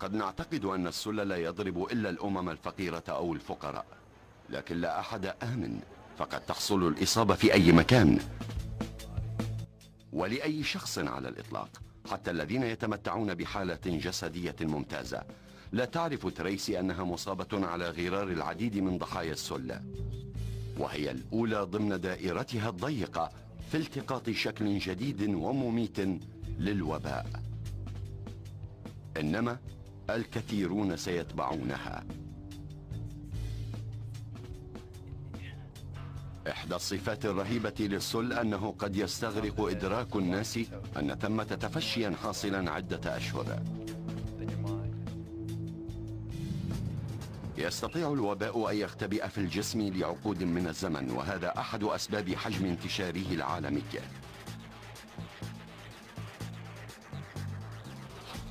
قد نعتقد أن السل لا يضرب إلا الأمم الفقيرة أو الفقراء لكن لا أحد آمن فقد تحصل الإصابة في أي مكان. ولأي شخص على الإطلاق حتى الذين يتمتعون بحالة جسدية ممتازة. لا تعرف تريسي أنها مصابة على غرار العديد من ضحايا السل وهي الأولى ضمن دائرتها الضيقة في التقاط شكل جديد ومميت للوباء. إنما الكثيرون سيتبعونها. إحدى الصفات الرهيبة للسل أنه قد يستغرق إدراك الناس أن ثمة تفشيا حاصلا عدة أشهر. يستطيع الوباء أن يختبئ في الجسم لعقود من الزمن وهذا أحد أسباب حجم انتشاره العالمي.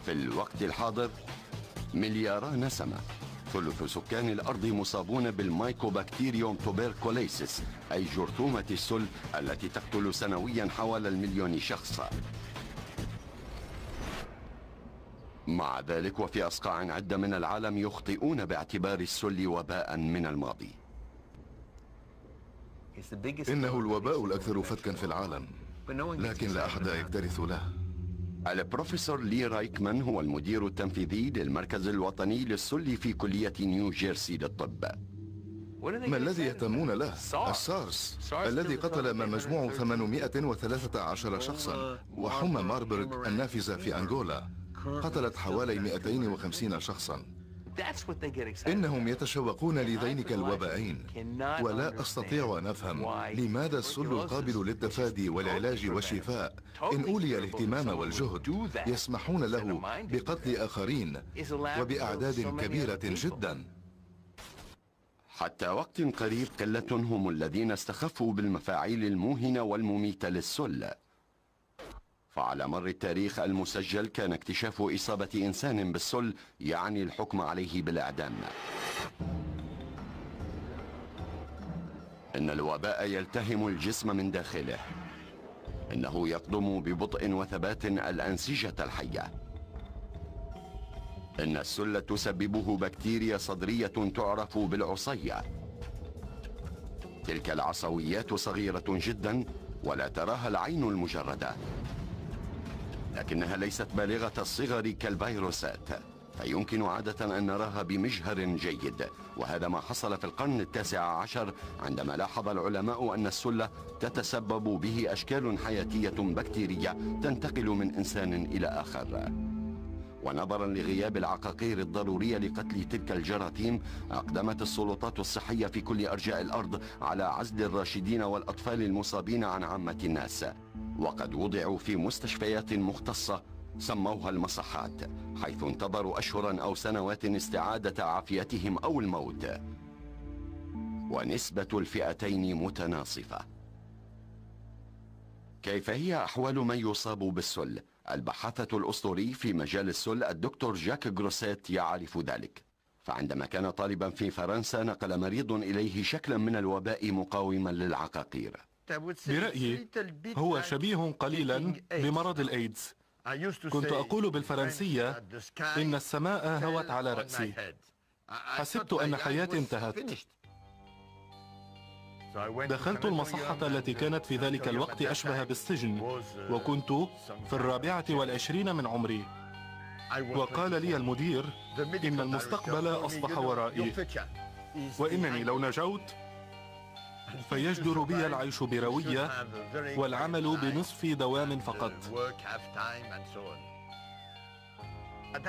في الوقت الحاضر مليارا نسمة. ثلث سكان الأرض مصابون بال Mycobacterium tuberculosis أي جرثومة السل التي تقتل سنويا حوالي المليون شخص. مع ذلك وفي أصقاع عدة من العالم يخطئون باعتبار السل وباء من الماضي. إنه الوباء الأكثر فتكا في العالم لكن لا أحد يكترث له. البروفيسور لي رايكمان هو المدير التنفيذي للمركز الوطني للسل في كلية نيو جيرسي للطب. ما الذي يهتمون له؟ السارس الذي قتل ما مجموع 813 شخصا. وحمى ماربرغ النافذة في أنغولا. قتلت حوالي 250 شخصا. إنهم يتشوقون لذينك الوبائين ولا أستطيع أن أفهم لماذا السل القابل للتفادي والعلاج والشفاء. إن أولي الاهتمام والجهد يسمحون له بقتل آخرين وبأعداد كبيرة جدا. حتى وقت قريب قلة هم الذين استخفوا بالمفاعيل الموهنة والمميتة للسل. فعلى مر التاريخ المسجل كان اكتشاف إصابة إنسان بالسل يعني الحكم عليه بالإعدام. إن الوباء يلتهم الجسم من داخله. إنه يقدم ببطء وثبات الأنسجة الحية. إن السل تسببه بكتيريا صدرية تعرف بالعصية. تلك العصويات صغيرة جدا ولا تراها العين المجردة. لكنها ليست بالغة الصغر كالفيروسات فيمكن عادة أن نراها بمجهر جيد وهذا ما حصل في القرن التاسع عشر عندما لاحظ العلماء أن السلة تتسبب به أشكال حياتية بكتيرية تنتقل من إنسان إلى آخر. ونظرا لغياب العقاقير الضرورية لقتل تلك الجراثيم أقدمت السلطات الصحية في كل أرجاء الأرض على عزل الراشدين والأطفال المصابين عن عامة الناس. وقد وضعوا في مستشفيات مختصة سموها المصحات حيث انتظروا أشهرا أو سنوات استعادة عافيتهم أو الموت. ونسبة الفئتين متناصفة. كيف هي أحوال من يصاب بالسل؟ البحاثة الأسطوري في مجال السل الدكتور جاك جروسيت يعرف ذلك. فعندما كان طالبا في فرنسا نقل مريض إليه شكلا من الوباء مقاوما للعقاقير. برأيي هو شبيه قليلا بمرض الإيدز كنت أقول بالفرنسية إن السماء هوت على رأسي. حسبت أن حياتي انتهت. دخلت المصحة التي كانت في ذلك الوقت أشبه بالسجن وكنت في الرابعة والعشرين من عمري. وقال لي المدير إن المستقبل أصبح ورائي وإنني لو نجوت فيجدر بي العيش بروية والعمل بنصف دوام فقط.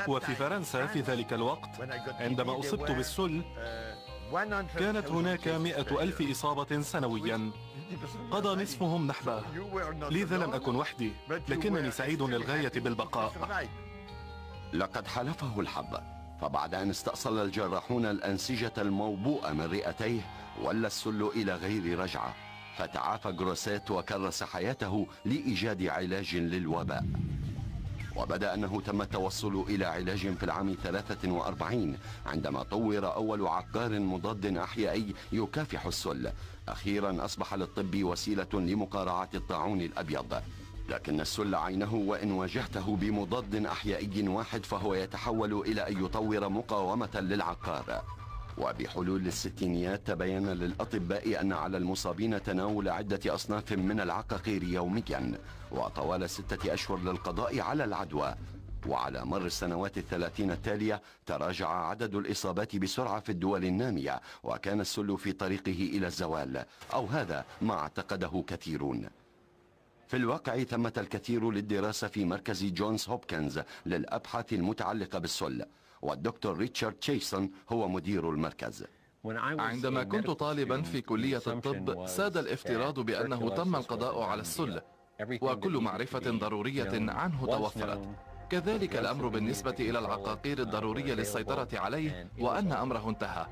وفي فرنسا في ذلك الوقت عندما أصبت بالسل كانت هناك مئة ألف إصابة سنويا. قضى نصفهم نحبه. لذا لم أكن وحدي. لكنني سعيد للغاية بالبقاء. لقد حلفه الحظ فبعد أن استأصل الجراحون الأنسجة الموبوءة من رئتيه ولى السل إلى غير رجعة. فتعافى جروسيت وكرس حياته لإيجاد علاج للوباء. وبدا أنه تم التوصل إلى علاج في العام 43 عندما طور أول عقار مضاد أحيائي يكافح السل. أخيرا أصبح للطب وسيلة لمقارعة الطاعون الأبيض. لكن السل عينه وإن واجهته بمضاد أحيائي واحد فهو يتحول إلى أن يطور مقاومة للعقار. وبحلول الستينيات تبين للأطباء أن على المصابين تناول عدة أصناف من العقاقير يوميا وطوال ستة أشهر للقضاء على العدوى. وعلى مر السنوات الثلاثين التالية تراجع عدد الإصابات بسرعة في الدول النامية وكان السل في طريقه إلى الزوال. أو هذا ما اعتقده كثيرون. في الواقع ثمة الكثير للدراسة في مركز جونز هوبكنز للأبحاث المتعلقة بالسل. والدكتور ريتشارد تشيسون هو مدير المركز. عندما كنت طالبا في كلية الطب ساد الافتراض بأنه تم القضاء على السل وكل معرفة ضرورية عنه توفرت. كذلك الأمر بالنسبة إلى العقاقير الضرورية للسيطرة عليه وأن أمره انتهى.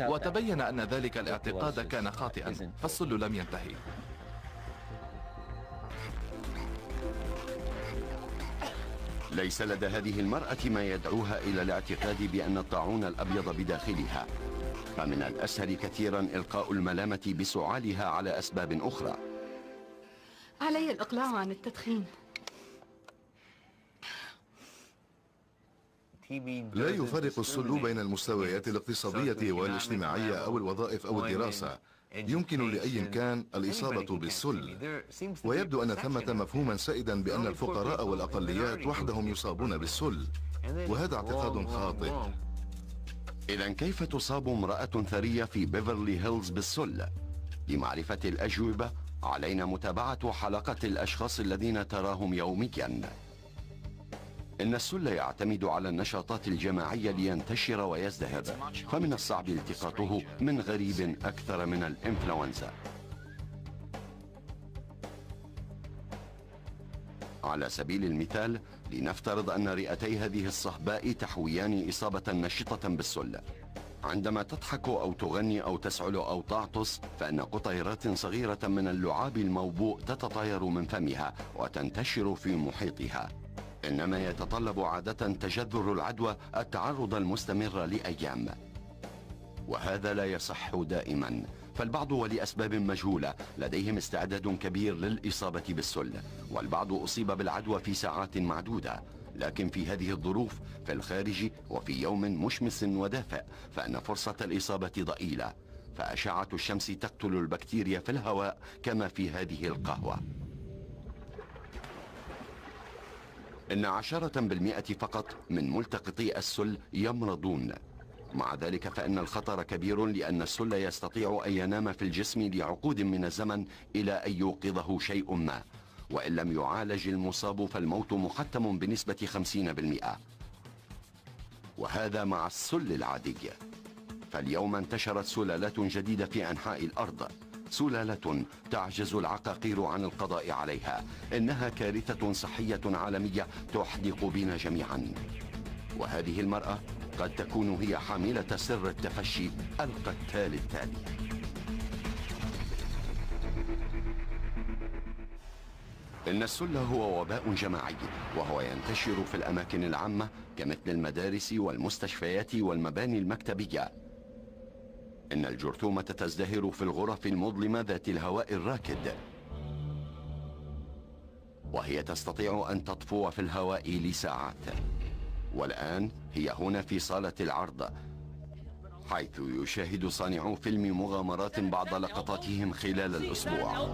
وتبين أن ذلك الاعتقاد كان خاطئا فالسل لم ينتهي. ليس لدى هذه المرأة ما يدعوها إلى الاعتقاد بأن الطاعون الأبيض بداخلها. فمن الأسهل كثيرا إلقاء الملامة بسعالها على أسباب أخرى. علي الإقلاع عن التدخين. لا يفرق السل بين المستويات الاقتصادية والاجتماعية أو الوظائف أو الدراسة. يمكن لأي كان الإصابة بالسل. ويبدو أن ثمة مفهوما سائدا بأن الفقراء والأقليات وحدهم يصابون بالسل. وهذا اعتقاد خاطئ. إذا كيف تصاب امرأة ثرية في بيفرلي هيلز بالسل؟ لمعرفة الأجوبة علينا متابعة حلقة الأشخاص الذين تراهم يومياً. إن السل يعتمد على النشاطات الجماعية لينتشر ويزدهر فمن الصعب التقاطه من غريب أكثر من الإنفلونزا. على سبيل المثال لنفترض أن رئتي هذه الصهباء تحويان إصابة نشطة بالسل. عندما تضحك أو تغني أو تسعل أو تعطس فإن قطيرات صغيرة من اللعاب الموبوء تتطاير من فمها وتنتشر في محيطها. إنما يتطلب عادة تجذر العدوى التعرض المستمر لأيام. وهذا لا يصح دائما. فالبعض ولأسباب مجهولة. لديهم استعداد كبير للإصابة بالسل. والبعض أصيب بالعدوى في ساعات معدودة. لكن في هذه الظروف في الخارج وفي يوم مشمس ودافئ فإن فرصة الإصابة ضئيلة. فأشعة الشمس تقتل البكتيريا في الهواء كما في هذه القهوة. إن عشرة بالمئة فقط من ملتقطي السل يمرضون. مع ذلك فإن الخطر كبير لأن السل يستطيع أن ينام في الجسم لعقود من الزمن إلى أن يوقظه شيء ما. وإن لم يعالج المصاب فالموت محتم بنسبة 50% وهذا مع السل العادي. فاليوم انتشرت سلالات جديدة في أنحاء الأرض. سلالة تعجز العقاقير عن القضاء عليها. إنها كارثة صحية عالمية تحدق بنا جميعا. وهذه المرأة قد تكون هي حاملة سر التفشي القتال التالي. إن السل هو وباء جماعي وهو ينتشر في الأماكن العامة كمثل المدارس والمستشفيات والمباني المكتبية. إن الجرثومة تزدهر في الغرف المظلمة ذات الهواء الراكد. وهي تستطيع أن تطفو في الهواء لساعات. والآن هي هنا في صالة العرض حيث يشاهد صانعو فيلم مغامرات بعض لقطاتهم خلال الأسبوع.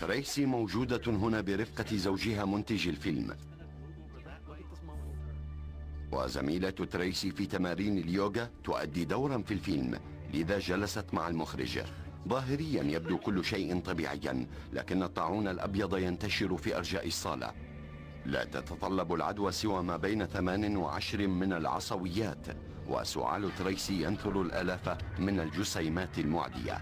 تريسي موجودة هنا برفقة زوجها منتج الفيلم. وزميلة تريسي في تمارين اليوغا تؤدي دورا في الفيلم لذا جلست مع المخرج. ظاهريا يبدو كل شيء طبيعيا لكن الطاعون الأبيض ينتشر في أرجاء الصالة. لا تتطلب العدوى سوى ما بين ثمان وعشر من العصويات وسعال تريسي ينثر الآلاف من الجسيمات المعدية.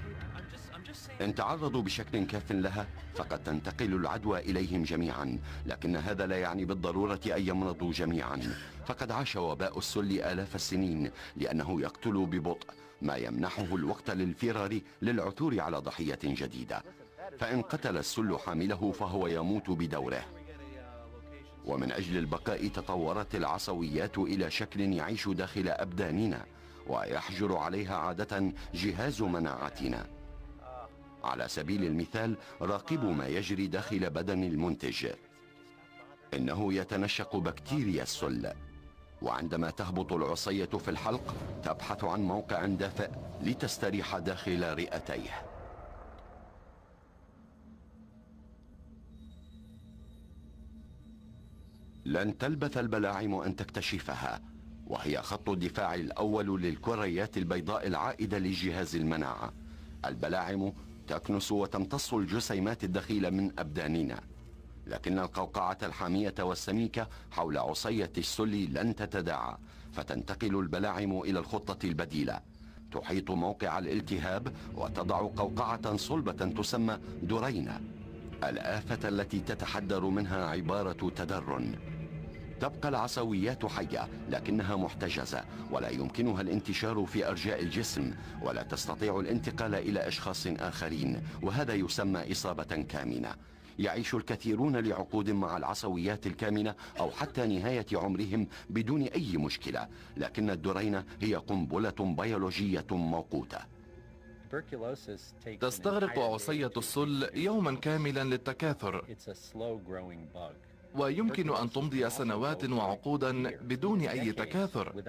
إن تعرضوا بشكل كاف لها فقد تنتقل العدوى إليهم جميعا. لكن هذا لا يعني بالضرورة أن يمرضوا جميعا. فقد عاش وباء السل آلاف السنين لأنه يقتل ببطء ما يمنحه الوقت للفرار للعثور على ضحية جديدة. فإن قتل السل حامله فهو يموت بدوره. ومن أجل البقاء تطورت العصويات إلى شكل يعيش داخل أبداننا ويحجر عليها عادة جهاز مناعتنا. على سبيل المثال راقبوا ما يجري داخل بدن المنتج. إنه يتنشق بكتيريا السل. وعندما تهبط العصية في الحلق تبحث عن موقع دافئ لتستريح داخل رئتيه. لن تلبث البلاعم أن تكتشفها. وهي خط الدفاع الأول للكريات البيضاء العائدة لجهاز المناعة. البلاعم تكنس وتمتص الجسيمات الدخيلة من أبداننا. لكن القوقعة الحامية والسميكة حول عصية السل لن تتداعى فتنتقل البلاعم إلى الخطة البديلة. تحيط موقع الالتهاب وتضع قوقعة صلبة تسمى درينة الآفة التي تتحدر منها عبارة تدرن. تبقى العصويات حية لكنها محتجزة ولا يمكنها الانتشار في أرجاء الجسم ولا تستطيع الانتقال إلى أشخاص آخرين وهذا يسمى إصابة كامنة. يعيش الكثيرون لعقود مع العصويات الكامنة أو حتى نهاية عمرهم بدون أي مشكلة لكن الدرينة هي قنبلة بيولوجية موقوتة. تستغرق عصية السل يوما كاملا للتكاثر. ويمكن أن تمضي سنوات وعقودا بدون أي تكاثر.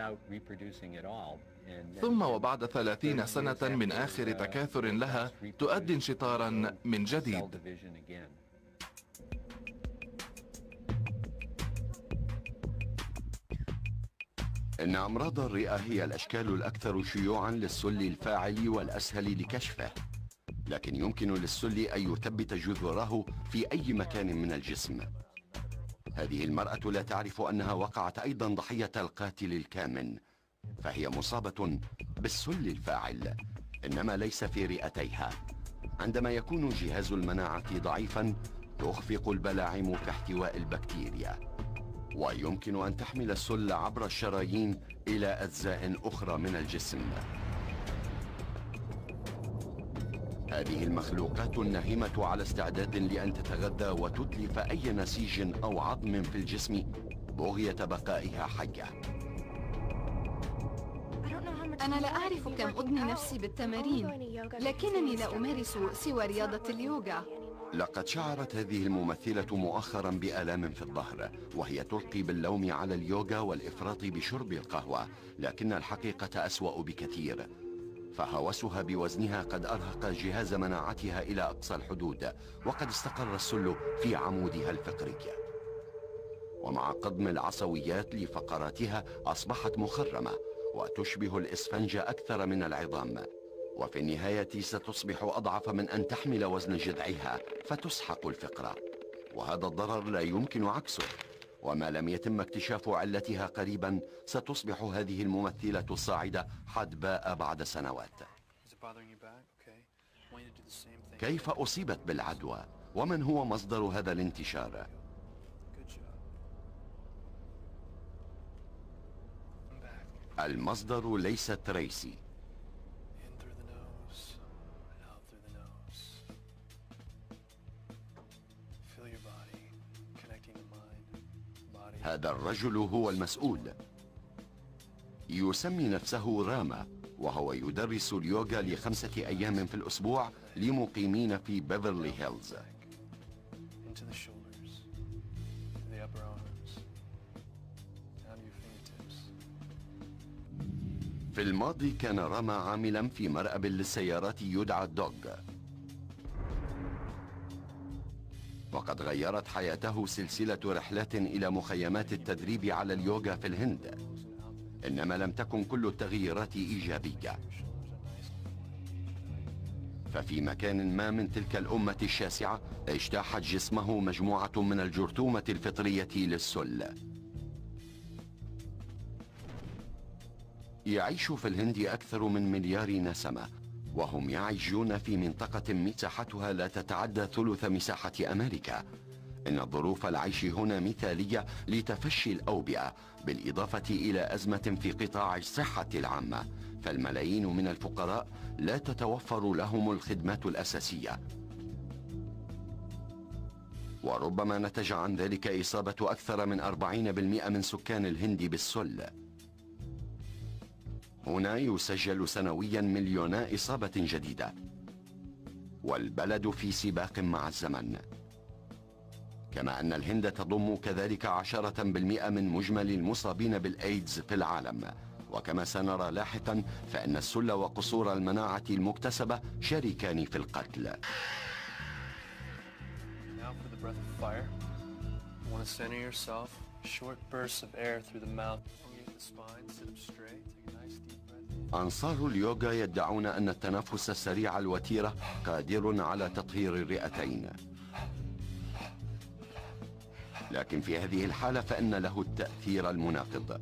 ثم وبعد ثلاثين سنة من آخر تكاثر لها تؤدي انشطارا من جديد. إن أمراض الرئة هي الأشكال الأكثر شيوعا للسل الفاعل والأسهل لكشفه لكن يمكن للسل أن يثبت جذوره في أي مكان من الجسم. هذه المرأة لا تعرف أنها وقعت أيضا ضحية القاتل الكامن فهي مصابة بالسل الفاعل إنما ليس في رئتيها. عندما يكون جهاز المناعة ضعيفا تخفق البلاعم في احتواء البكتيريا. ويمكن أن تحمل السل عبر الشرايين إلى أجزاء أخرى من الجسم. هذه المخلوقات الناهمة على استعداد لأن تتغذى وتتلف أي نسيج أو عظم في الجسم. بغية بقائها حية. أنا لا أعرف كم أضني نفسي بالتمارين لكنني لا أمارس سوى رياضة اليوغا. لقد شعرت هذه الممثلة مؤخرا بآلام في الظهر وهي تلقي باللوم على اليوغا والإفراط بشرب القهوة لكن الحقيقة أسوأ بكثير. فهوسها بوزنها قد أرهق جهاز مناعتها إلى أقصى الحدود وقد استقر السل في عمودها الفقري ومع قضم العصويات لفقراتها أصبحت مخرمة وتشبه الإسفنج أكثر من العظام. وفي النهاية ستصبح أضعف من أن تحمل وزن جذعها فتسحق الفقرة. وهذا الضرر لا يمكن عكسه. وما لم يتم اكتشاف علتها قريبا ستصبح هذه الممثلة الصاعدة حدباء بعد سنوات. كيف أصيبت بالعدوى؟ ومن هو مصدر هذا الانتشار؟ المصدر ليس تريسي هذا الرجل هو المسؤول. يسمي نفسه راما وهو يدرس اليوغا لخمسة أيام في الأسبوع لمقيمين في بيفرلي هيلز في الماضي كان راما عاملا في مرأب للسيارات يدعى الدوغ. وقد غيرت حياته سلسلة رحلات إلى مخيمات التدريب على اليوغا في الهند. إنما لم تكن كل التغييرات إيجابية. ففي مكان ما من تلك الأمة الشاسعة اجتاحت جسمه مجموعة من الجرثومة الفطرية للسل. يعيش في الهند أكثر من مليار نسمة. وهم يعيشون في منطقة مساحتها لا تتعدى ثلث مساحة أمريكا. إن ظروف العيش هنا مثالية لتفشي الأوبئة بالإضافة إلى أزمة في قطاع الصحة العامة. فالملايين من الفقراء لا تتوفر لهم الخدمات الأساسية. وربما نتج عن ذلك إصابة أكثر من 40% من سكان الهند بالسل. هنا يسجل سنويا مليونا إصابة جديدة. والبلد في سباق مع الزمن. كما أن الهند تضم كذلك عشرة بالمئة من مجمل المصابين بالإيدز في العالم. وكما سنرى لاحقا فإن السل وقصور المناعة المكتسبة شريكان في القتل. أنصار اليوغا يدعون أن التنفس السريع الوتيرة قادر على تطهير الرئتين. لكن في هذه الحالة فإن له التأثير المناقض.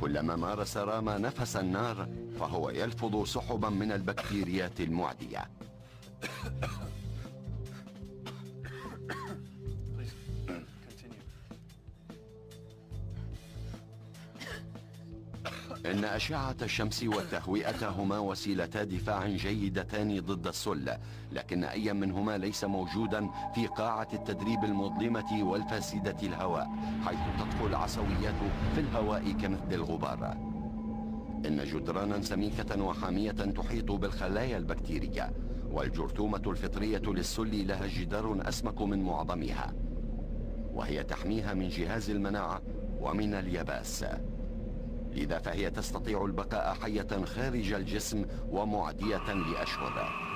كلما مارس راما نفس النار فهو يلفظ سحبا من البكتيريات المعدية. إن أشعة الشمس والتهوئة هما وسيلتا دفاع جيدتان ضد السل لكن أي منهما ليس موجودا في قاعة التدريب المظلمة والفاسدة الهواء حيث تطفو العصويات في الهواء كمثل الغبار. إن جدرانا سميكة وحامية تحيط بالخلايا البكتيرية والجرثومة الفطرية للسل لها جدار أسمك من معظمها وهي تحميها من جهاز المناعة ومن اليباس. لذا فهي تستطيع البقاء حية خارج الجسم ومعدية لأشهر.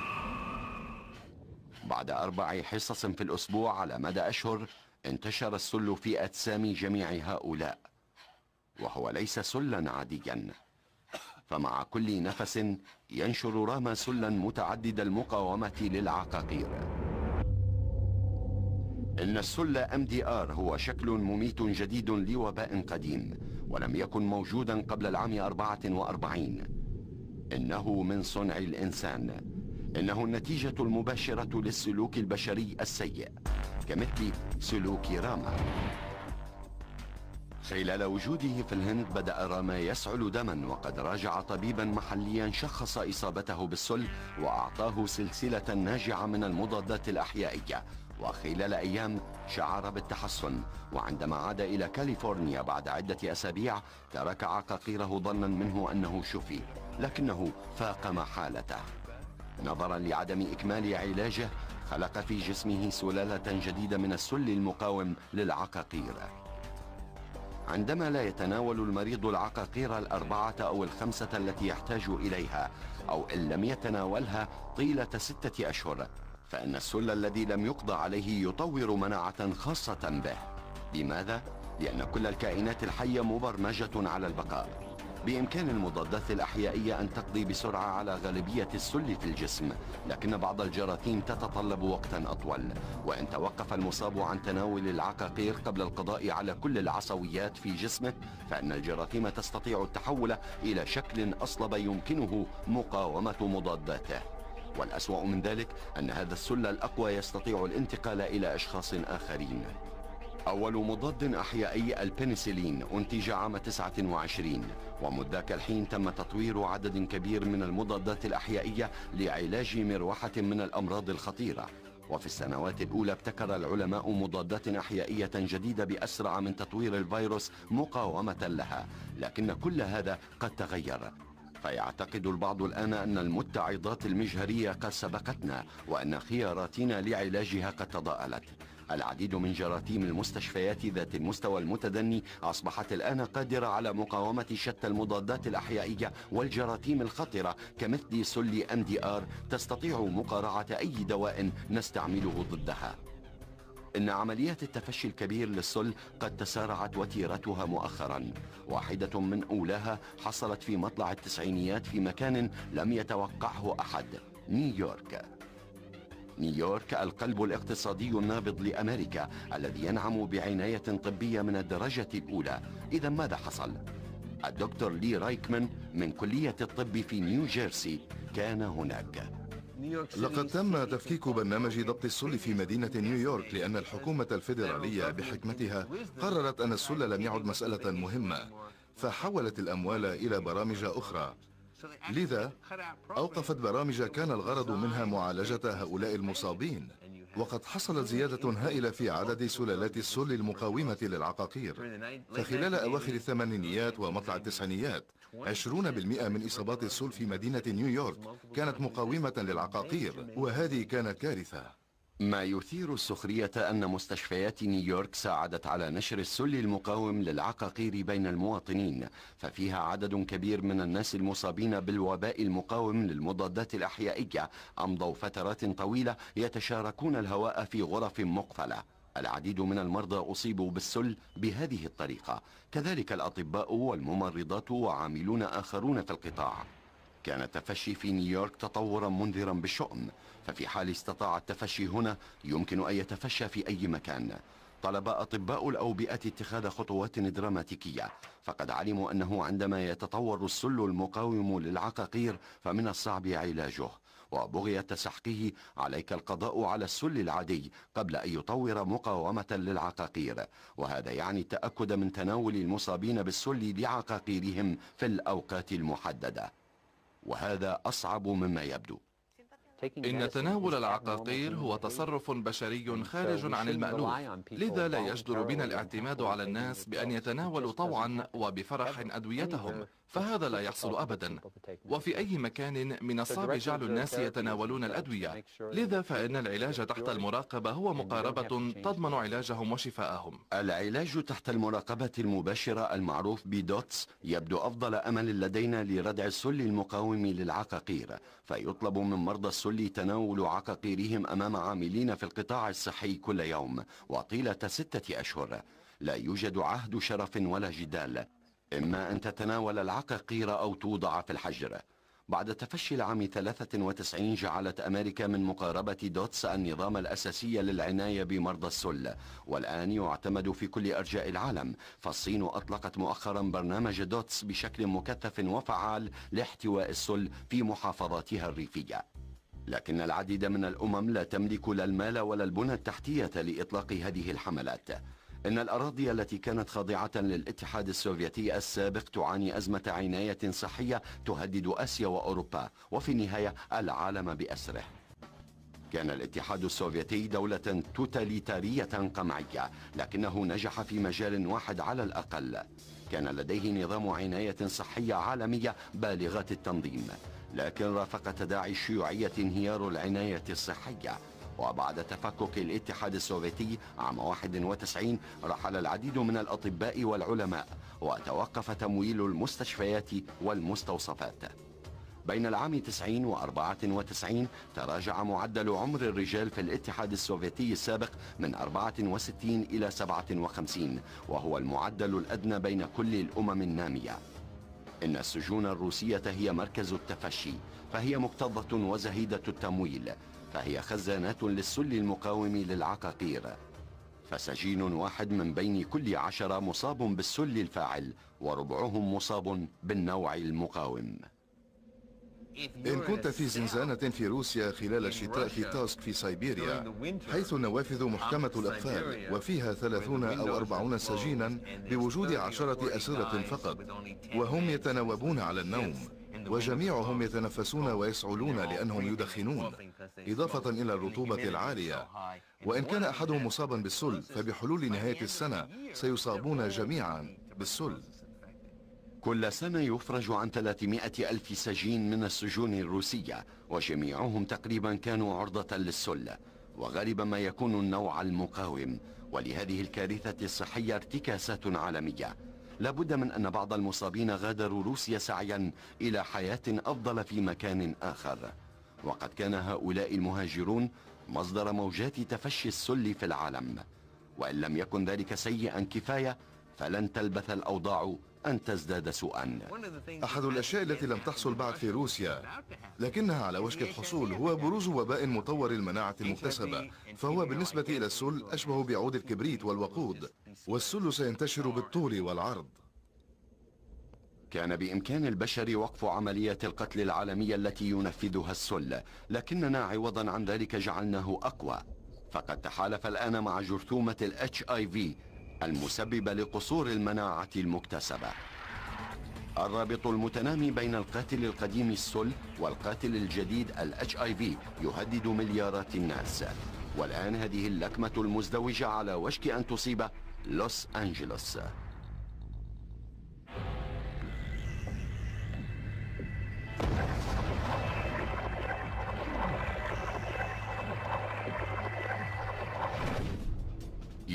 بعد أربع حصص في الأسبوع على مدى أشهر انتشر السل في أجسام جميع هؤلاء وهو ليس سلا عاديا. فمع كل نفس ينشر راما سلا متعدد المقاومة للعقاقير. إن السل MDR هو شكل مميت جديد لوباء قديم ولم يكن موجودا قبل العام 44 إنه من صنع الإنسان. إنه النتيجة المباشرة للسلوك البشري السيء كمثل سلوك راما. خلال وجوده في الهند بدأ راما يسعل دما وقد راجع طبيبا محليا شخص إصابته بالسل وأعطاه سلسلة ناجعة من المضادات الأحيائية. وخلال أيام شعر بالتحسن وعندما عاد إلى كاليفورنيا بعد عدة أسابيع ترك عقاقيره ظنا منه أنه شفي لكنه فاقم حالته. نظرا لعدم إكمال علاجه خلق في جسمه سلالة جديدة من السل المقاوم للعقاقير. عندما لا يتناول المريض العقاقير الأربعة أو الخمسة التي يحتاج إليها أو إن لم يتناولها طيلة ستة أشهر فإن السل الذي لم يقضى عليه يطور مناعة خاصة به. لماذا؟ لأن كل الكائنات الحية مبرمجة على البقاء. بإمكان المضادات الأحيائية أن تقضي بسرعة على غالبية السل في الجسم لكن بعض الجراثيم تتطلب وقتا أطول. وإن توقف المصاب عن تناول العقاقير قبل القضاء على كل العصويات في جسمه فإن الجراثيم تستطيع التحول إلى شكل أصلب يمكنه مقاومة مضاداته. والأسوأ من ذلك أن هذا السل الأقوى يستطيع الانتقال إلى أشخاص آخرين. أول مضاد أحيائي البنسلين أنتج عام 29 ومنذ ذاك الحين تم تطوير عدد كبير من المضادات الأحيائية لعلاج مروحة من الأمراض الخطيرة. وفي السنوات الأولى ابتكر العلماء مضادات أحيائية جديدة بأسرع من تطوير الفيروس مقاومة لها لكن كل هذا قد تغير. فيعتقد البعض الآن أن المتعظات المجهرية قد سبقتنا وأن خياراتنا لعلاجها قد تضاءلت. العديد من جراثيم المستشفيات ذات المستوى المتدني أصبحت الآن قادرة على مقاومة شتى المضادات الأحيائية والجراثيم الخطرة كمثل سل MDR تستطيع مقارعة أي دواء نستعمله ضدها. إن عمليات التفشي الكبير للسل قد تسارعت وتيرتها مؤخرا. واحدة من أولاها حصلت في مطلع التسعينيات في مكان لم يتوقعه أحد. نيويورك. نيويورك القلب الاقتصادي النابض لأمريكا الذي ينعم بعناية طبية من الدرجة الأولى. إذا ماذا حصل؟ الدكتور لي رايكمان من كلية الطب في نيو جيرسي كان هناك. لقد تم تفكيك برنامج ضبط السل في مدينة نيويورك لأن الحكومة الفيدرالية بحكمتها قررت أن السل لم يعد مسألة مهمة فحولت الأموال إلى برامج أخرى. لذا أوقفت برامج كان الغرض منها معالجة هؤلاء المصابين وقد حصلت زيادة هائلة في عدد سلالات السل المقاومة للعقاقير. فخلال أواخر الثمانينيات ومطلع التسعينيات 20% من إصابات السل في مدينة نيويورك كانت مقاومة للعقاقير وهذه كانت كارثة. ما يثير السخرية أن مستشفيات نيويورك ساعدت على نشر السل المقاوم للعقاقير بين المواطنين ففيها عدد كبير من الناس المصابين بالوباء المقاوم للمضادات الأحيائية أمضوا فترات طويلة يتشاركون الهواء في غرف مقفلة. العديد من المرضى أصيبوا بالسل بهذه الطريقة. كذلك الأطباء والممرضات وعاملون آخرون في القطاع. كان التفشي في نيويورك تطورا منذرا بالشؤم. ففي حال استطاع التفشي هنا يمكن أن يتفشى في أي مكان. طلب أطباء الأوبئة اتخاذ خطوات دراماتيكية. فقد علموا أنه عندما يتطور السل المقاوم للعقاقير فمن الصعب علاجه. وبغي تسحقه عليك القضاء على السل العادي قبل أن يطور مقاومة للعقاقير. وهذا يعني التأكد من تناول المصابين بالسل لعقاقيرهم في الأوقات المحددة. وهذا أصعب مما يبدو. إن تناول العقاقير هو تصرف بشري خارج عن المألوف. لذا لا يجدر بنا الاعتماد على الناس بأن يتناولوا طوعا وبفرح أدويتهم. فهذا لا يحصل أبدا. وفي أي مكان من الصعب جعل الناس يتناولون الأدوية. لذا فإن العلاج تحت المراقبة هو مقاربة تضمن علاجهم وشفاءهم. العلاج تحت المراقبة المباشرة المعروف بدوتس يبدو أفضل أمل لدينا لردع السل المقاوم للعقاقير فيطلب من مرضى السل تناول عقاقيرهم أمام عاملين في القطاع الصحي كل يوم وطيلة ستة أشهر. لا يوجد عهد شرف ولا جدال. إما أن تتناول العقاقير أو توضع في الحجر. بعد تفشي العام 93 جعلت أمريكا من مقاربة DOTS النظام الأساسي للعناية بمرضى السل. والآن يعتمد في كل أرجاء العالم. فالصين أطلقت مؤخرا برنامج DOTS بشكل مكثف وفعال لاحتواء السل في محافظاتها الريفية. لكن العديد من الأمم لا تملك لا المال ولا البنى التحتية لإطلاق هذه الحملات. إن الأراضي التي كانت خاضعة للاتحاد السوفيتي السابق تعاني أزمة عناية صحية تهدد آسيا وأوروبا وفي النهاية العالم بأسره. كان الاتحاد السوفيتي دولة توتاليتارية قمعية لكنه نجح في مجال واحد على الأقل. كان لديه نظام عناية صحية عالمية بالغة التنظيم لكن رافق تداعي الشيوعية انهيار العناية الصحية. وبعد تفكك الاتحاد السوفيتي عام 91 رحل العديد من الأطباء والعلماء وتوقف تمويل المستشفيات والمستوصفات. بين العام 90 و 94 تراجع معدل عمر الرجال في الاتحاد السوفيتي السابق من 64 إلى 57 وهو المعدل الأدنى بين كل الأمم النامية. إن السجون الروسية هي مركز التفشي فهي مكتظة وزهيدة التمويل. فهي خزانات للسل المقاوم للعقاقير. فسجين واحد من بين كل عشرة مصاب بالسل الفاعل وربعهم مصاب بالنوع المقاوم. إن كنت في زنزانة في روسيا خلال الشتاء في تاسك في سيبيريا حيث النوافذ محكمة الأقفال وفيها ثلاثون أو أربعون سجينا بوجود عشرة أسرة فقط وهم يتناوبون على النوم. وجميعهم يتنفسون ويسعلون لأنهم يدخنون إضافة إلى الرطوبة العالية. وإن كان أحدهم مصابا بالسل فبحلول نهاية السنة سيصابون جميعا بالسل. كل سنة يفرج عن 300 ألف سجين من السجون الروسية وجميعهم تقريبا كانوا عرضة للسل. وغالبا ما يكون النوع المقاوم ولهذه الكارثة الصحية ارتكاسات عالمية. لابد من أن بعض المصابين غادروا روسيا سعيا إلى حياة أفضل في مكان آخر. وقد كان هؤلاء المهاجرون مصدر موجات تفشي السل في العالم. وإن لم يكن ذلك سيئا كفاية فلن تلبث الأوضاع أن تزداد سوءا. أحد الأشياء التي لم تحصل بعد في روسيا لكنها على وشك الحصول هو بروز وباء مطور المناعة المكتسبة فهو بالنسبة إلى السل أشبه بعود الكبريت والوقود والسل سينتشر بالطول والعرض. كان بإمكان البشر وقف عملية القتل العالمية التي ينفذها السل لكننا عوضا عن ذلك جعلناه أقوى. فقد تحالف الآن مع جرثومة ال HIV المسببة لقصور المناعة المكتسبة. الرابط المتنامي بين القاتل القديم السل والقاتل الجديد ال HIV يهدد مليارات الناس. والآن هذه اللكمة المزدوجة على وشك أن تصيب لوس أنجلوس.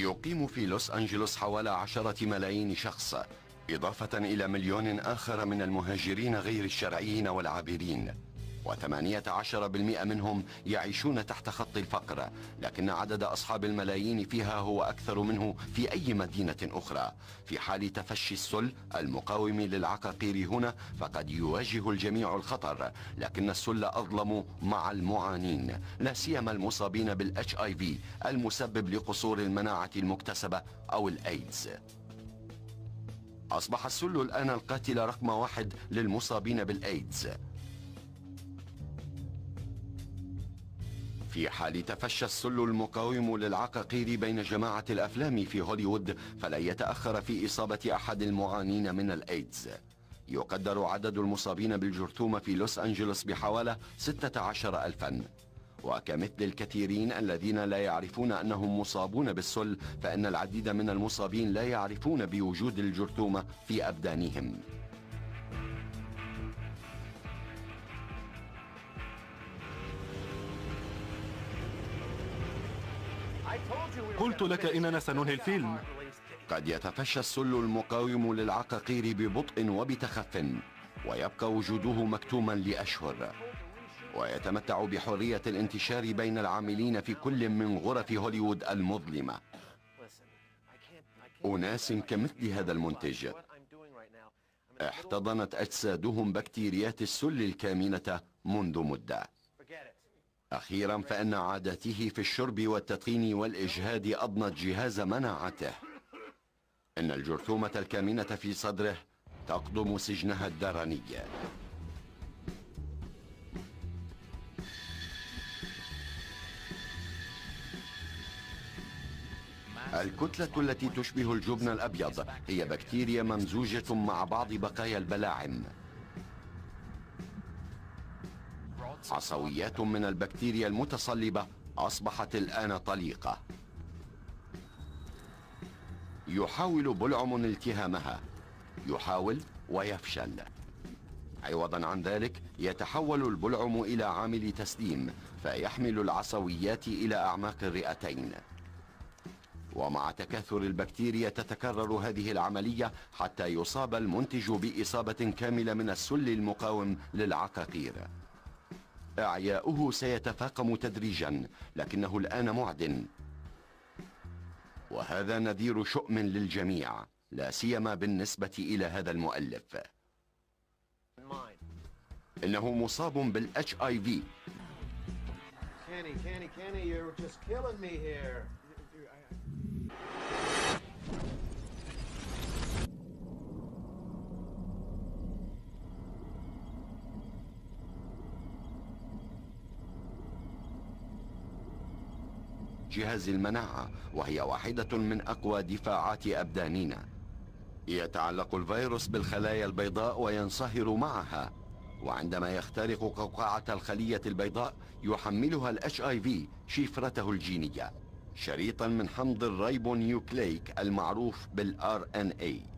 يقيم في لوس أنجلوس حوالي عشرة ملايين شخص إضافة إلى مليون آخر من المهاجرين غير الشرعيين والعابرين. وثمانية عشر بالمئة منهم يعيشون تحت خط الفقر لكن عدد أصحاب الملايين فيها هو أكثر منه في أي مدينة أخرى. في حال تفشي السل المقاوم للعقاقير هنا فقد يواجه الجميع الخطر لكن السل أظلم مع المعانين. لا سيما المصابين بالاتش اي في المسبب لقصور المناعة المكتسبة أو الأيدز أصبح السل الآن القاتل رقم واحد للمصابين بالأيدز في حال تفشى السل المقاوم للعقاقير بين جماعة الأفلام في هوليوود فلا يتأخر في إصابة أحد المعانين من الأيدز. يقدر عدد المصابين بالجرثومة في لوس أنجلوس بحوالي 16 ألفاً. وكمثل الكثيرين الذين لا يعرفون أنهم مصابون بالسل فإن العديد من المصابين لا يعرفون بوجود الجرثومة في أبدانهم. قلت لك إننا سننهي الفيلم. قد يتفشى السل المقاوم للعقاقير ببطء وبتخف ويبقى وجوده مكتوما لأشهر. ويتمتع بحرية الانتشار بين العاملين في كل من غرف هوليوود المظلمة. أناس كمثل هذا المنتج. احتضنت أجسادهم بكتيريات السل الكامنة منذ مدة. أخيرا فإن عادته في الشرب والتدخين والإجهاد أضنت جهاز مناعته. إن الجرثومة الكامنة في صدره تقدم سجنها الدرني الكتلة التي تشبه الجبن الأبيض هي بكتيريا ممزوجة مع بعض بقايا البلاعم. عصويات من البكتيريا المتصلبة أصبحت الآن طليقة. يحاول بلعم التهامها. يحاول ويفشل. عوضا عن ذلك يتحول البلعم إلى عامل تسليم فيحمل العصويات إلى أعماق الرئتين. ومع تكاثر البكتيريا تتكرر هذه العملية حتى يصاب المنتج بإصابة كاملة من السل المقاوم للعقاقير. إعياؤه سيتفاقم تدريجا لكنه الآن معدن. وهذا نذير شؤم للجميع لا سيما بالنسبة إلى هذا المؤلف. إنه مصاب بالاتش اي في Kenny, Kenny, Kenny, you're just killing me here. جهاز المناعة وهي واحدة من أقوى دفاعات أبداننا يتعلق الفيروس بالخلايا البيضاء وينصهر معها. وعندما يخترق قوقعة الخلية البيضاء يحملها ال HIV شفرته الجينية. شريطا من حمض الريبونيوكليك المعروف بال RNA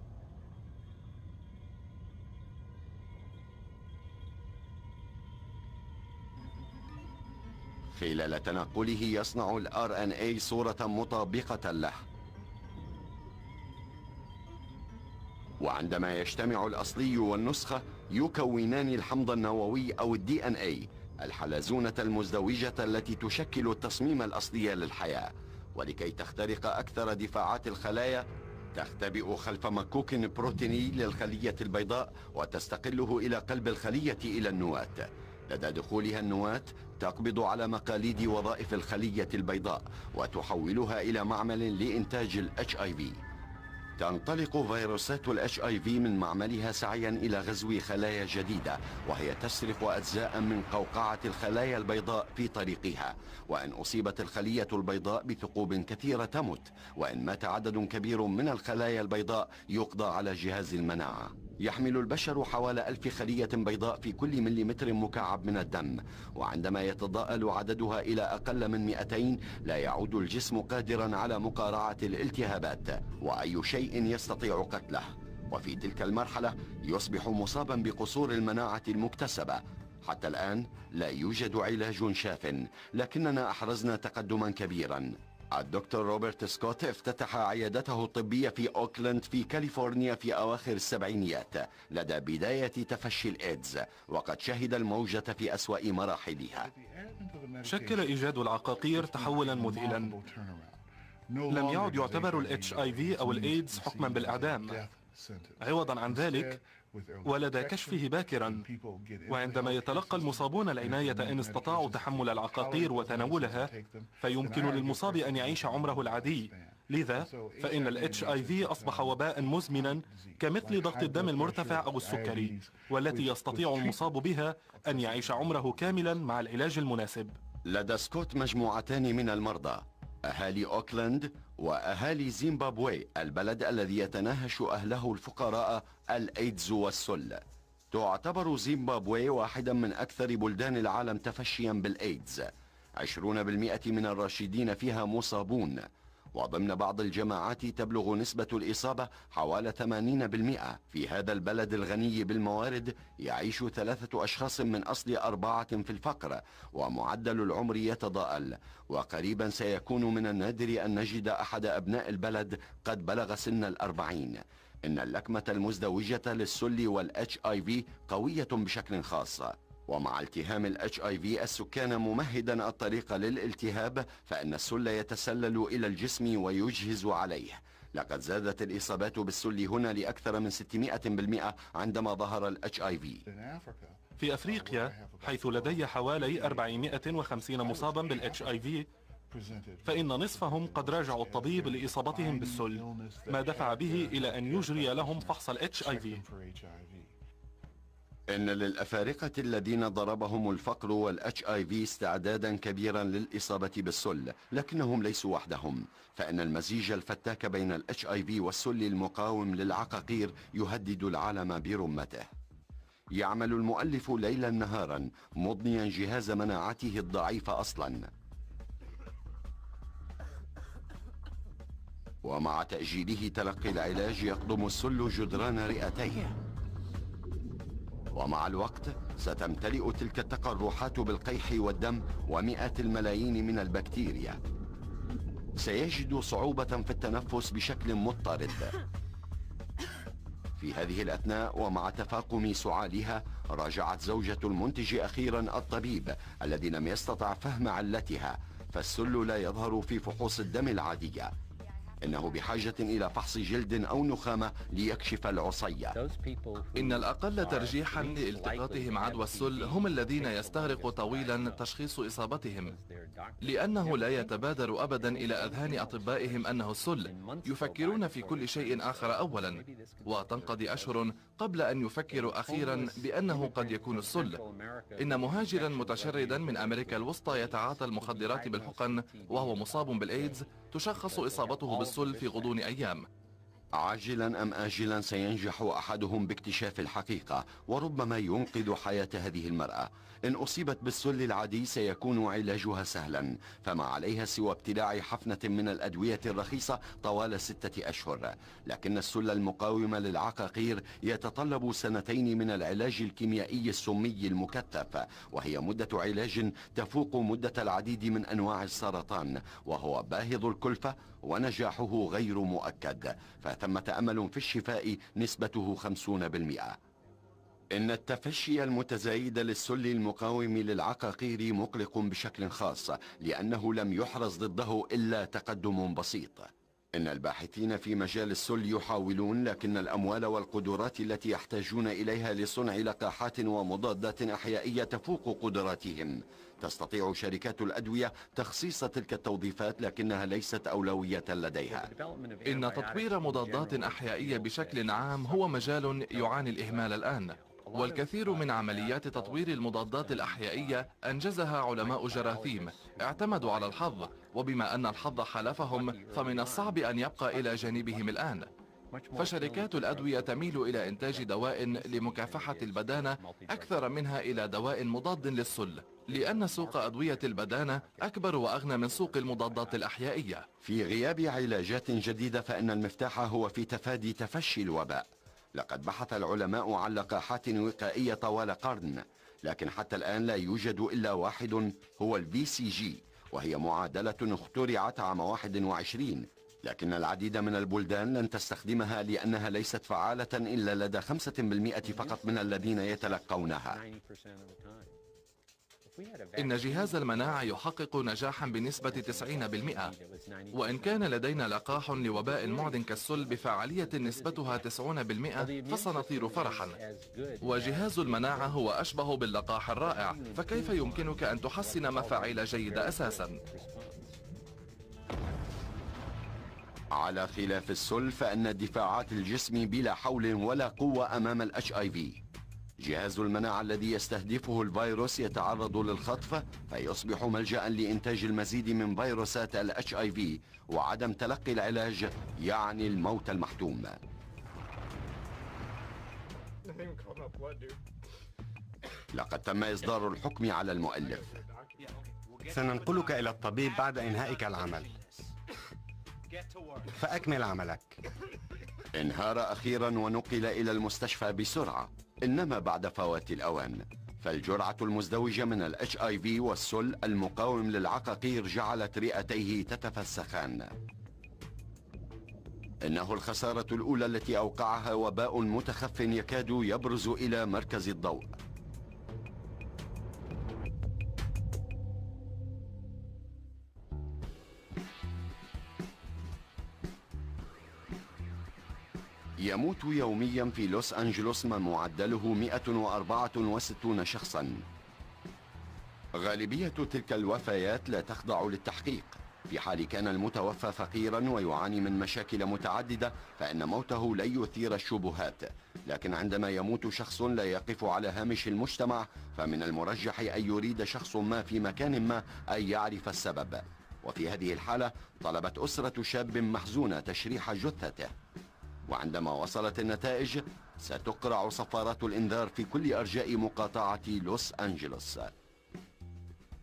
خلال تنقله يصنع ال RNA صورة مطابقة له. وعندما يجتمع الأصلي والنسخة يكونان الحمض النووي أو الدي ان اي الحلزونة المزدوجة التي تشكل التصميم الأصلي للحياة. ولكي تخترق أكثر دفاعات الخلايا تختبئ خلف مكوك بروتيني للخلية البيضاء وتستقله إلى قلب الخلية إلى النواة. لدى دخولها النواة تقبض على مقاليد وظائف الخلية البيضاء وتحولها إلى معمل لإنتاج ال HIV تنطلق فيروسات ال HIV من معملها سعيا إلى غزو خلايا جديدة وهي تسرق أجزاء من قوقعة الخلايا البيضاء في طريقها. وإن أصيبت الخلية البيضاء بثقوب كثيرة تمت وإن مات عدد كبير من الخلايا البيضاء يقضى على جهاز المناعة. يحمل البشر حوالي ألف خلية بيضاء في كل مليمتر مكعب من الدم. وعندما يتضاءل عددها إلى أقل من 200 لا يعود الجسم قادرا على مقارعة الالتهابات وأي شيء يستطيع قتله. وفي تلك المرحلة يصبح مصابا بقصور المناعة المكتسبة. حتى الآن لا يوجد علاج شاف لكننا أحرزنا تقدما كبيرا. الدكتور روبرت سكوت افتتح عيادته الطبية في أوكلاند في كاليفورنيا في أواخر السبعينيات لدى بداية تفشي الإيدز وقد شهد الموجة في أسوأ مراحلها. شكل إيجاد العقاقير تحولا مذهلا لم يعد يعتبر ال HIV أو الايدز حكما بالإعدام. عوضا عن ذلك ولدى كشفه باكرا. وعندما يتلقى المصابون العناية إن استطاعوا تحمل العقاقير وتناولها فيمكن للمصاب أن يعيش عمره العادي. لذا فإن ال HIV أصبح وباء مزمنا كمثل ضغط الدم المرتفع أو السكري والتي يستطيع المصاب بها أن يعيش عمره كاملا مع العلاج المناسب. لدى سكوت مجموعتان من المرضى. أهالي أوكلاند وأهالي زيمبابوي البلد الذي يتناهش أهله الفقراء الإيدز والسل. تعتبر زيمبابوي واحدا من أكثر بلدان العالم تفشيا عشرون بالمئة من الراشدين فيها مصابون. وضمن بعض الجماعات تبلغ نسبة الإصابة حوالي 80% في هذا البلد الغني بالموارد يعيش ثلاثة أشخاص من أصل أربعة في الفقر ومعدل العمر يتضاءل. وقريبا سيكون من النادر أن نجد أحد أبناء البلد قد بلغ سن الأربعين. إن اللكمة المزدوجة للسل والاتش اي في قوية بشكل خاص. ومع التهام ال HIV السكان ممهدا الطريق للالتهاب فإن السل يتسلل إلى الجسم ويجهز عليه. لقد زادت الإصابات بالسل هنا لأكثر من 600% عندما ظهر ال HIV في أفريقيا حيث لدي حوالي 450 مصابا بال HIV فإن نصفهم قد راجعوا الطبيب لإصابتهم بالسل. ما دفع به إلى أن يجري لهم فحص اي في إن للأفارقة الذين ضربهم الفقر وال HIV استعدادا كبيرا للإصابة بالسل لكنهم ليسوا وحدهم. فإن المزيج الفتاك بين ال HIV والسل المقاوم للعقاقير يهدد العالم برمته. يعمل المؤلف ليلا نهارا مضنيا جهاز مناعته الضعيف أصلا. ومع تأجيله تلقي العلاج يقضم السل جدران رئتيه. ومع الوقت ستمتلئ تلك التقرحات بالقيح والدم ومئات الملايين من البكتيريا. سيجد صعوبة في التنفس بشكل مضطرد. في هذه الأثناء ومع تفاقم سعالها راجعت زوجة المنتج أخيرا الطبيب الذي لم يستطع فهم علتها فالسل لا يظهر في فحوص الدم العادية. إنه بحاجة إلى فحص جلد أو نخامة ليكشف العصية. إن الأقل ترجيحا لإلتقاطهم عدوى السل هم الذين يستغرق طويلا تشخيص إصابتهم. لأنه لا يتبادر أبدا إلى أذهان أطبائهم أنه السل. يفكرون في كل شيء آخر أولا. وتنقضي أشهر قبل أن يفكروا أخيرا بأنه قد يكون السل إن مهاجرا متشردا من أمريكا الوسطى يتعاطى المخدرات بالحقن وهو مصاب بالإيدز تشخص إصابته بالسل في غضون أيام. عاجلا أم آجلا سينجح أحدهم باكتشاف الحقيقة وربما ينقذ حياة هذه المرأة. إن أصيبت بالسل العادي سيكون علاجها سهلا فما عليها سوى ابتلاع حفنة من الأدوية الرخيصة طوال ستة أشهر. لكن السل المقاوم للعقاقير يتطلب سنتين من العلاج الكيميائي السمي المكثف وهي مدة علاج تفوق مدة العديد من أنواع السرطان وهو باهظ الكلفة ونجاحه غير مؤكد فثمة أمل في الشفاء نسبته 50% إن التفشي المتزايد للسل المقاوم للعقاقير مقلق بشكل خاص لأنه لم يحرز ضده إلا تقدم بسيط. إن الباحثين في مجال السل يحاولون لكن الأموال والقدرات التي يحتاجون إليها لصنع لقاحات ومضادات أحيائية تفوق قدراتهم. تستطيع شركات الأدوية تخصيص تلك التوظيفات لكنها ليست أولوية لديها. إن تطوير مضادات أحيائية بشكل عام هو مجال يعاني الإهمال الآن والكثير من عمليات تطوير المضادات الأحيائية أنجزها علماء جراثيم اعتمدوا على الحظ وبما أن الحظ حلفهم فمن الصعب أن يبقى إلى جانبهم الآن. فشركات الأدوية تميل إلى إنتاج دواء لمكافحة البدانة أكثر منها إلى دواء مضاد للسل. لأن سوق أدوية البدانة أكبر وأغنى من سوق المضادات الأحيائية. في غياب علاجات جديدة فإن المفتاح هو في تفادي تفشي الوباء. لقد بحث العلماء عن لقاحات وقائية طوال قرن لكن حتى الآن لا يوجد إلا واحد هو ال BCG وهي معادلة اخترعت عام 21 لكن العديد من البلدان لن تستخدمها لأنها ليست فعالة إلا لدى 5% فقط من الذين يتلقونها. إن جهاز المناعة يحقق نجاحا بنسبة 90% وإن كان لدينا لقاح لوباء معد كالسل بفعالية نسبتها 90% فسنطير فرحا. وجهاز المناعة هو أشبه باللقاح الرائع فكيف يمكنك أن تحسن مفاعيل جيدة أساسا؟ على خلاف السل فإن دفاعات الجسم بلا حول ولا قوة أمام الاتش اي في جهاز المناعة الذي يستهدفه الفيروس يتعرض للخطف فيصبح ملجأ لإنتاج المزيد من فيروسات اي في وعدم تلقي العلاج يعني الموت المحتوم. لقد تم إصدار الحكم على المؤلف. سننقلك إلى الطبيب بعد إنهائك العمل. فأكمل عملك. انهار أخيرا ونقل إلى المستشفى بسرعة. إنما بعد فوات الأوان فالجرعة المزدوجة من ال HIV والسل المقاوم للعقاقير جعلت رئتيه تتفسخان. إنه الخسارة الأولى التي أوقعها وباء متخف يكاد يبرز إلى مركز الضوء. يموت يوميا في لوس أنجلوس ما معدله 164 شخصا. غالبية تلك الوفيات لا تخضع للتحقيق. في حال كان المتوفى فقيرا ويعاني من مشاكل متعددة فإن موته لن يثير الشبهات. لكن عندما يموت شخص لا يقف على هامش المجتمع فمن المرجح أن يريد شخص ما في مكان ما أن يعرف السبب. وفي هذه الحالة طلبت أسرة شاب محزونة تشريح جثته. وعندما وصلت النتائج ستقرع صفارات الإنذار في كل أرجاء مقاطعة لوس أنجلوس.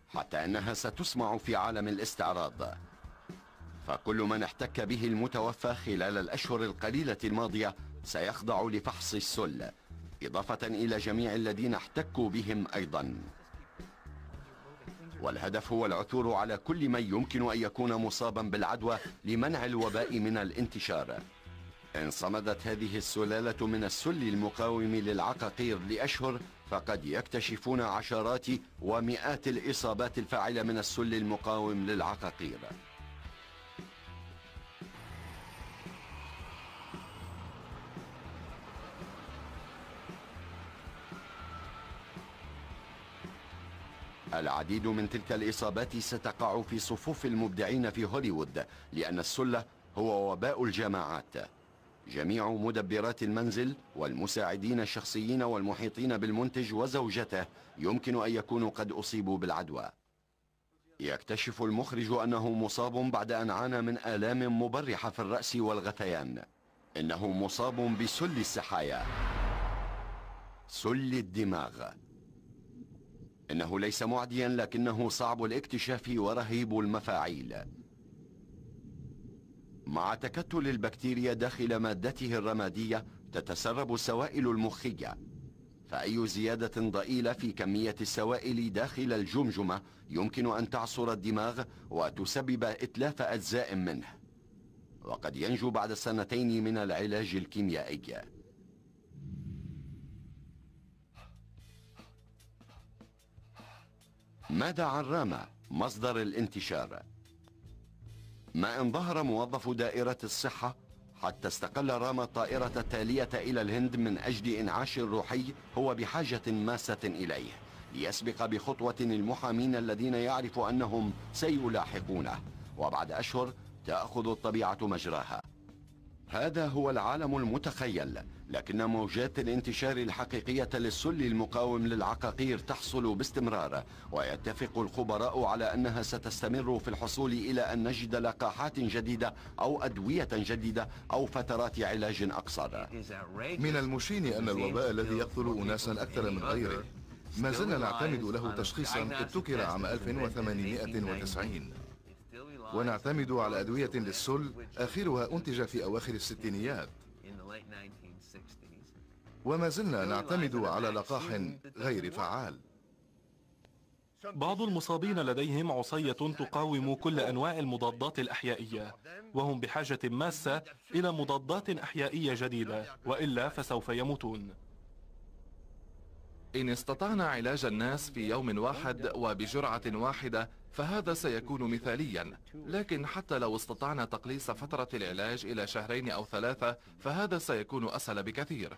حتى أنها ستسمع في عالم الاستعراض. فكل من احتك به المتوفى خلال الأشهر القليلة الماضية سيخضع لفحص السل إضافة إلى جميع الذين احتكوا بهم أيضا. والهدف هو العثور على كل من يمكن أن يكون مصابا بالعدوى لمنع الوباء من الانتشار. إن صمدت هذه السلالة من السل المقاوم للعقاقير لأشهر فقد يكتشفون عشرات ومئات الإصابات الفاعلة من السل المقاوم للعقاقير. العديد من تلك الإصابات ستقع في صفوف المبدعين في هوليوود لأن السلة هو وباء الجماعات. جميع مدبرات المنزل والمساعدين الشخصيين والمحيطين بالمنتج وزوجته يمكن أن يكونوا قد أصيبوا بالعدوى. يكتشف المخرج أنه مصاب بعد أن عانى من آلام مبرحة في الرأس والغثيان. إنه مصاب بسل السحايا. سل الدماغ. إنه ليس معديا لكنه صعب الاكتشاف ورهيب المفاعيل. مع تكتل البكتيريا داخل مادته الرمادية تتسرب السوائل المخية فأي زيادة ضئيلة في كمية السوائل داخل الجمجمة يمكن أن تعصر الدماغ وتسبب إتلاف أجزاء منه وقد ينجو بعد سنتين من العلاج الكيميائي ماذا عن راما مصدر الانتشار؟ ما إن ظهر موظف دائرة الصحة حتى استقل رام الطائرة التالية إلى الهند من أجل إنعاش روحي هو بحاجة ماسة إليه ليسبق بخطوة المحامين الذين يعرف أنهم سيلاحقونه وبعد أشهر تأخذ الطبيعة مجراها. هذا هو العالم المتخيل لكن موجات الانتشار الحقيقية للسل المقاوم للعقاقير تحصل باستمرار ويتفق الخبراء على أنها ستستمر في الحصول إلى أن نجد لقاحات جديدة أو أدوية جديدة أو فترات علاج أقصر. من المشين أن الوباء الذي يقتل أناسا أكثر من غيره. ما زلنا نعتمد له تشخيصا ابتكر عام 1890 ونعتمد على أدوية للسل آخرها أنتج في أواخر الستينيات. وما زلنا نعتمد على لقاح غير فعال. بعض المصابين لديهم عصية تقاوم كل أنواع المضادات الأحيائية وهم بحاجة ماسة إلى مضادات أحيائية جديدة وإلا فسوف يموتون. إن استطعنا علاج الناس في يوم واحد وبجرعة واحدة فهذا سيكون مثاليا. لكن حتى لو استطعنا تقليص فترة العلاج إلى شهرين أو ثلاثة فهذا سيكون أسهل بكثير.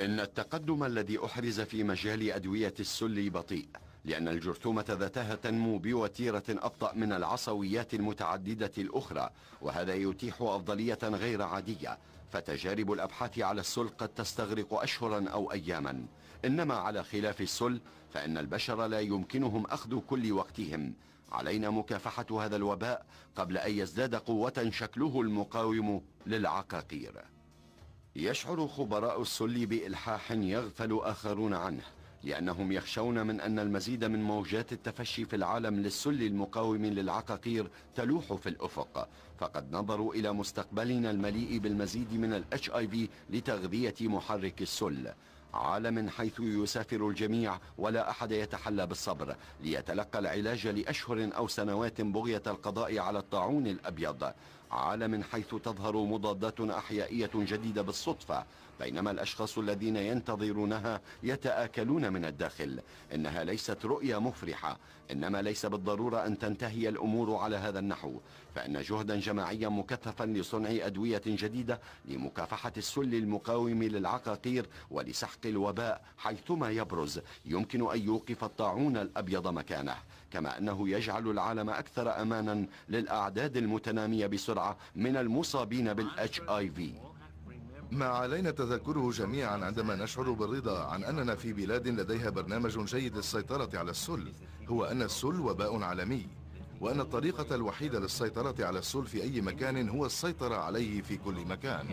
إن التقدم الذي أحرز في مجال أدوية السل بطيء لأن الجرثومة ذاتها تنمو بوتيرة أبطأ من العصويات المتعددة الأخرى وهذا يتيح أفضلية غير عادية. فتجارب الأبحاث على السل قد تستغرق أشهرا أو أياما. إنما على خلاف السل فإن البشر لا يمكنهم أخذ كل وقتهم. علينا مكافحة هذا الوباء قبل أن يزداد قوة شكله المقاوم للعقاقير. يشعر خبراء السل بإلحاح يغفل آخرون عنه لأنهم يخشون من أن المزيد من موجات التفشي في العالم للسل المقاوم للعقاقير تلوح في الأفق. فقد نظروا إلى مستقبلنا المليء بالمزيد من ال HIV لتغذية محرك السل. عالم حيث يسافر الجميع ولا أحد يتحلى بالصبر ليتلقى العلاج لأشهر أو سنوات بغية القضاء على الطاعون الأبيض. عالم حيث تظهر مضادات أحيائية جديدة بالصدفة بينما الأشخاص الذين ينتظرونها يتآكلون من الداخل. إنها ليست رؤية مفرحة إنما ليس بالضرورة أن تنتهي الأمور على هذا النحو. فإن جهدا جماعيا مكثفا لصنع أدوية جديدة لمكافحة السل المقاوم للعقاقير ولسحق الوباء حيثما يبرز يمكن أن يوقف الطاعون الأبيض مكانه. كما أنه يجعل العالم أكثر أمانا للأعداد المتنامية بسرعة من المصابين بال HIV ما علينا تذكره جميعا عندما نشعر بالرضا عن أننا في بلاد لديها برنامج جيد للسيطرة على السل هو أن السل وباء عالمي وأن الطريقة الوحيدة للسيطرة على السل في أي مكان هو السيطرة عليه في كل مكان.